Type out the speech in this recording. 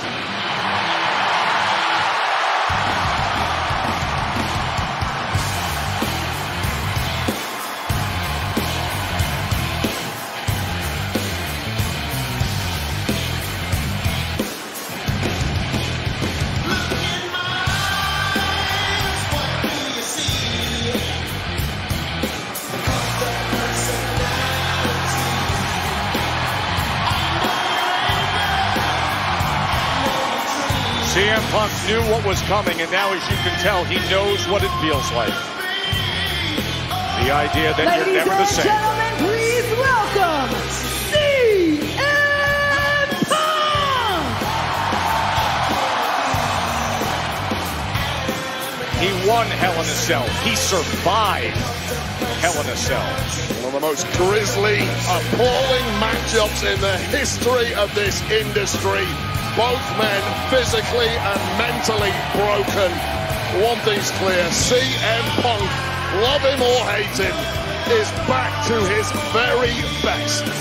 Yes. CM Punk knew what was coming, and now, as you can tell, he knows what it feels like. The idea that Ladies you're never the and same. gentlemen, please welcome CM Punk! He won Hell in a Cell. He survived Hell in a Cell. One of the most grisly, appalling matchups in the history of this industry. Both men physically and mentally broken. One thing's clear, CM Punk, love him or hate him, is back to his very best.